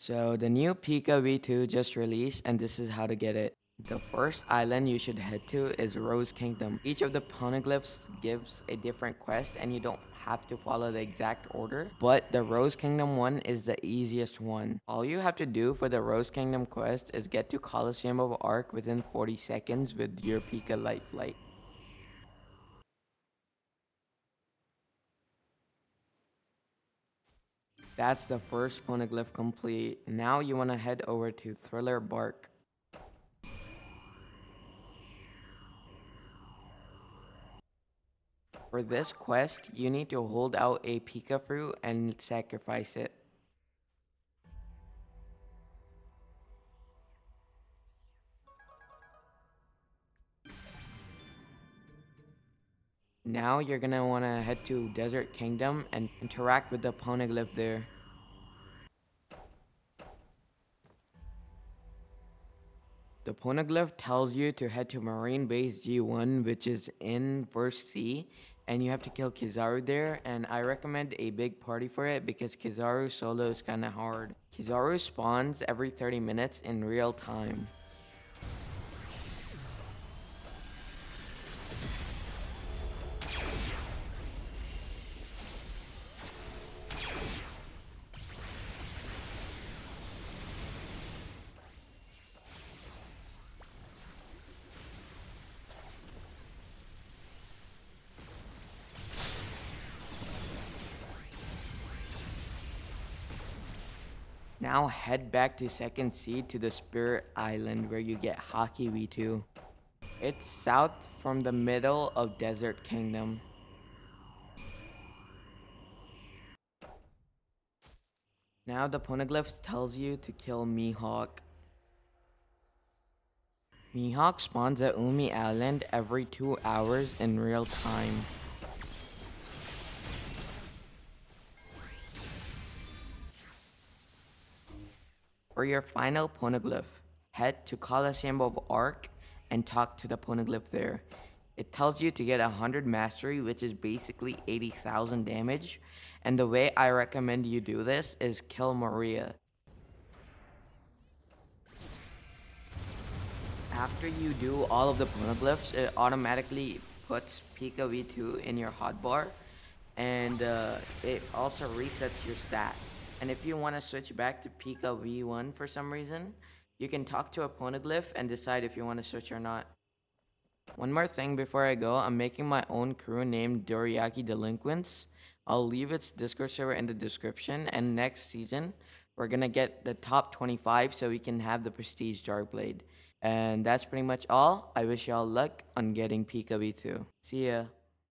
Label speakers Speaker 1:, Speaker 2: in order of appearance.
Speaker 1: So the new Pika V2 just released and this is how to get it. The first island you should head to is Rose Kingdom. Each of the poneglyphs gives a different quest and you don't have to follow the exact order, but the Rose Kingdom one is the easiest one. All you have to do for the Rose Kingdom quest is get to Colosseum of Arc within 40 seconds with your Pika Light Flight. That's the first poneglyph complete. Now you want to head over to Thriller Bark. For this quest, you need to hold out a Pika fruit and sacrifice it. Now you're gonna wanna head to Desert Kingdom and interact with the poneglyph there. The poneglyph tells you to head to Marine Base G1, which is in first Sea, and you have to kill Kizaru there, and I recommend a big party for it because Kizaru solo is kinda hard. Kizaru spawns every 30 minutes in real time. Now head back to second Sea to the Spirit Island where you get Haki V2. It's south from the middle of Desert Kingdom. Now the poneglyph tells you to kill Mihawk. Mihawk spawns at Umi Island every 2 hours in real time. For your final poneglyph, head to Colosseum of Arc and talk to the poneglyph there. It tells you to get 100 mastery, which is basically 80,000 damage. And the way I recommend you do this is kill Maria. After you do all of the poneglyphs, it automatically puts Pika V2 in your hotbar. And uh, it also resets your stat. And if you want to switch back to Pika V1 for some reason, you can talk to a poneglyph and decide if you want to switch or not. One more thing before I go, I'm making my own crew named Dorayaki Delinquents. I'll leave its Discord server in the description, and next season, we're gonna get the top 25 so we can have the Prestige Darkblade. And that's pretty much all. I wish y'all luck on getting Pika V2. See ya.